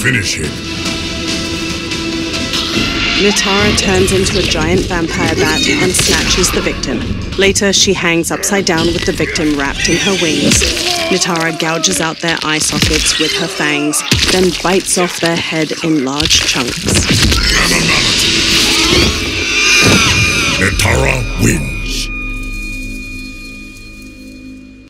Finish him. Nitara turns into a giant vampire bat and snatches the victim. Later, she hangs upside down with the victim wrapped in her wings. Nitara gouges out their eye sockets with her fangs, then bites off their head in large chunks. Nitara wins.